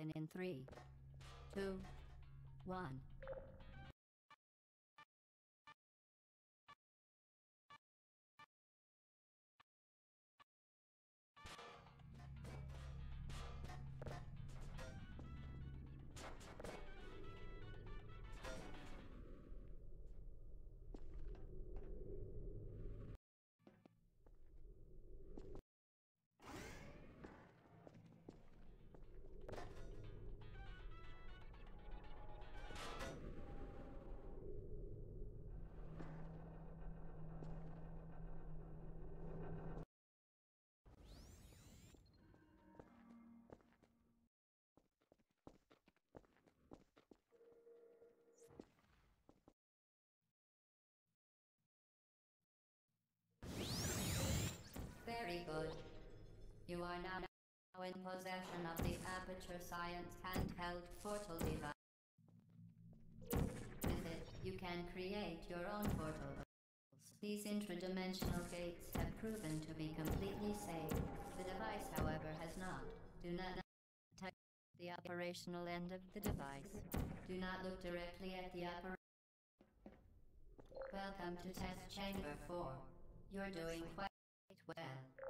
open in three, two, one. Good. You are now in possession of the Aperture Science handheld portal device. With it, you can create your own portal. These intradimensional gates have proven to be completely safe. The device, however, has not. Do not touch the operational end of the device. Do not look directly at the operator. Welcome to Test Chamber 4. You're doing quite well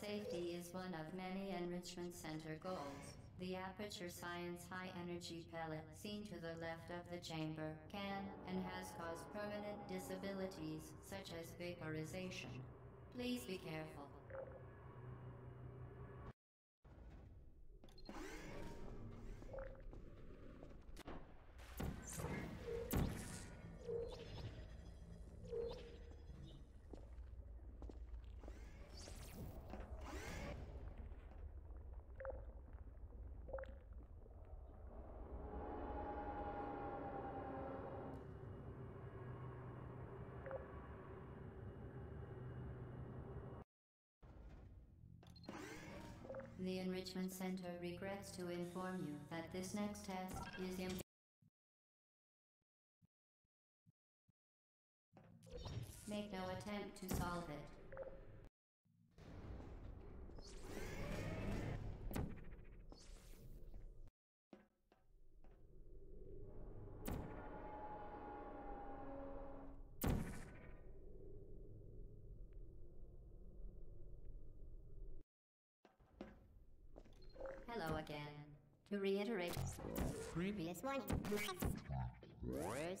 safety is one of many Enrichment Center goals, the Aperture Science High Energy Pellet seen to the left of the chamber can and has caused permanent disabilities such as vaporization. Please be careful. The Enrichment Center regrets to inform you that this next test is im- Make no attempt to solve it. Hello again. To reiterate, Previous warning. Where's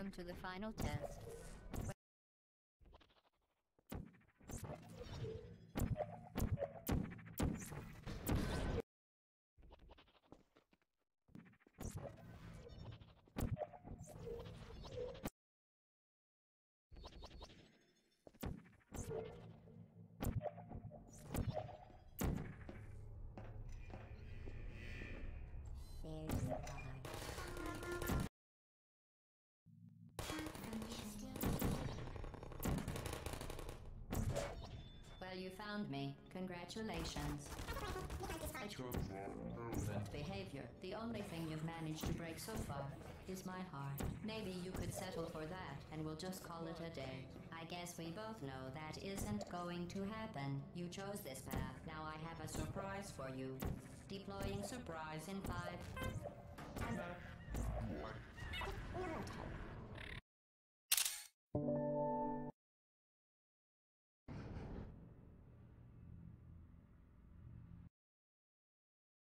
Welcome to the final test. You found me. Congratulations. Behavior. The only thing you've managed to break so far is my heart. Maybe you could settle for that and we'll just call it a day. I guess we both know that isn't going to happen. You chose this path. Now I have a surprise for you. Deploying surprise in five.